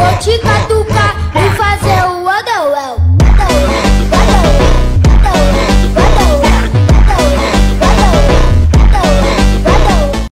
Pochica tú